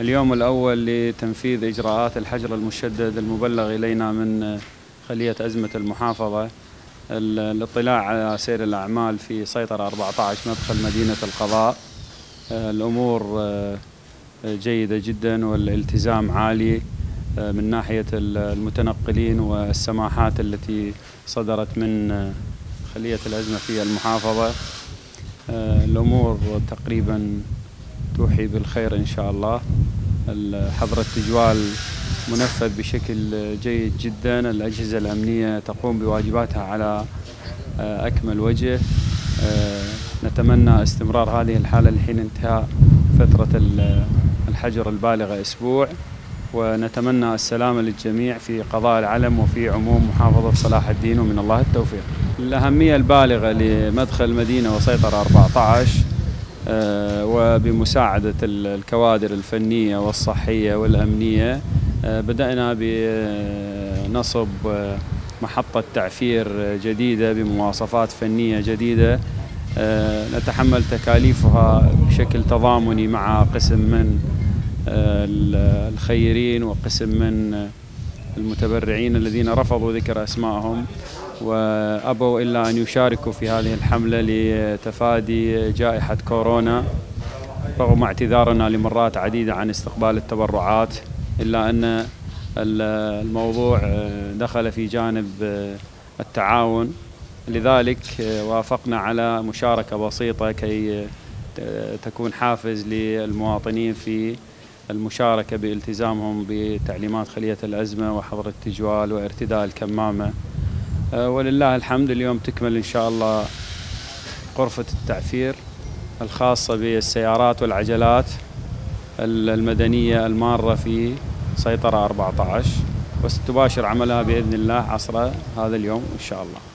اليوم الأول لتنفيذ إجراءات الحجر المشدد المبلغ إلينا من خلية أزمة المحافظة الاطلاع على سير الأعمال في سيطرة 14 مدخل مدينة القضاء. الأمور جيدة جدا والالتزام عالي من ناحية المتنقلين والسماحات التي صدرت من خلية الأزمة في المحافظة. الأمور تقريبا توحي بالخير إن شاء الله. حظر التجوال منفذ بشكل جيد جدا. الأجهزة الأمنية تقوم بواجباتها على آه، أكمل وجه. آه، نتمنى استمرار هذه الحالة لحين انتهاء فترة الحجر البالغة أسبوع. ونتمنى السلامة للجميع في قضاء العلم وفي عموم محافظة صلاح الدين ومن الله التوفيق. الأهمية البالغة لمدخل مدينة وسيطرة 14 آه، وبمساعدة الكوادر الفنية والصحية والأمنية آه، بدأنا بنصب آه، محطة تعفير جديدة بمواصفات فنية جديدة. نتحمل تكاليفها بشكل تضامني مع قسم من الخيرين وقسم من المتبرعين الذين رفضوا ذكر أسمائهم. وأبوا إلا أن يشاركوا في هذه الحملة لتفادي جائحة كورونا رغم اعتذارنا لمرات عديدة عن استقبال التبرعات إلا أن الموضوع دخل في جانب التعاون. لذلك وافقنا على مشاركة بسيطة كي تكون حافز للمواطنين في المشاركة بإلتزامهم بتعليمات خلية الأزمة وحظر التجوال وارتداء الكمامة. آه، ولله الحمد اليوم تكمل إن شاء الله غرفة التعفير الخاصة بالسيارات والعجلات المدنية المارة في سيطرة 14 وستباشر عملها بإذن الله عصر هذا اليوم إن شاء الله.